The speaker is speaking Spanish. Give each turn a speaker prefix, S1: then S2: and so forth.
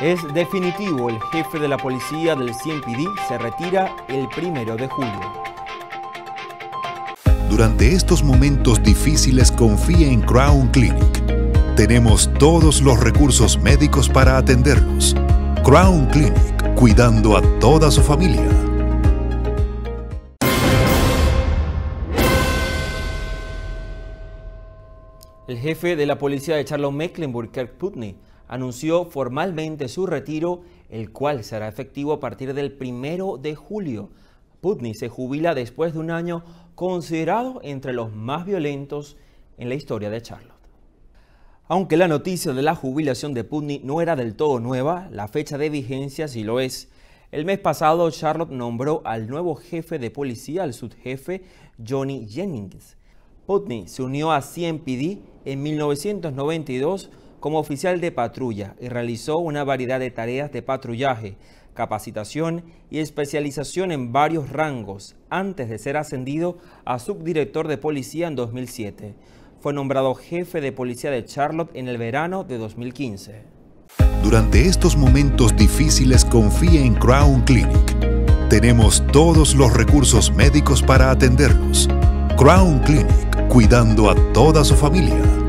S1: Es definitivo, el jefe de la policía del CMPD se retira el primero de julio.
S2: Durante estos momentos difíciles confía en Crown Clinic. Tenemos todos los recursos médicos para atenderlos. Crown Clinic, cuidando a toda su familia.
S1: El jefe de la policía de Charlotte Mecklenburg, Kirk Putney, anunció formalmente su retiro, el cual será efectivo a partir del primero de julio. Putney se jubila después de un año considerado entre los más violentos en la historia de Charlotte. Aunque la noticia de la jubilación de Putney no era del todo nueva, la fecha de vigencia sí lo es. El mes pasado, Charlotte nombró al nuevo jefe de policía, al subjefe Johnny Jennings. Putney se unió a CMPD en 1992 como oficial de patrulla y realizó una variedad de tareas de patrullaje, capacitación y especialización en varios rangos antes de ser ascendido a subdirector de policía en 2007. Fue nombrado jefe de policía de Charlotte en el verano de 2015.
S2: Durante estos momentos difíciles confía en Crown Clinic. Tenemos todos los recursos médicos para atenderlos. Crown Clinic, cuidando a toda su familia.